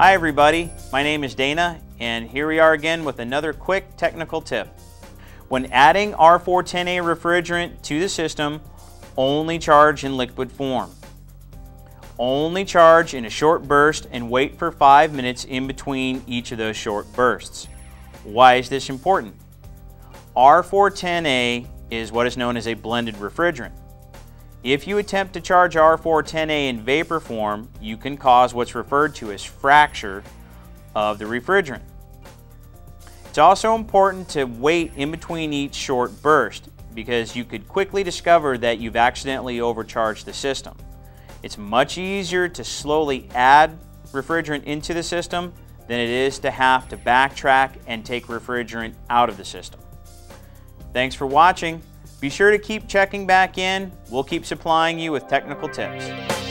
Hi everybody, my name is Dana and here we are again with another quick technical tip. When adding R410A refrigerant to the system, only charge in liquid form. Only charge in a short burst and wait for 5 minutes in between each of those short bursts. Why is this important? R410A is what is known as a blended refrigerant. If you attempt to charge R410A in vapor form, you can cause what's referred to as fracture of the refrigerant. It's also important to wait in between each short burst because you could quickly discover that you've accidentally overcharged the system. It's much easier to slowly add refrigerant into the system than it is to have to backtrack and take refrigerant out of the system. Thanks for watching. Be sure to keep checking back in. We'll keep supplying you with technical tips.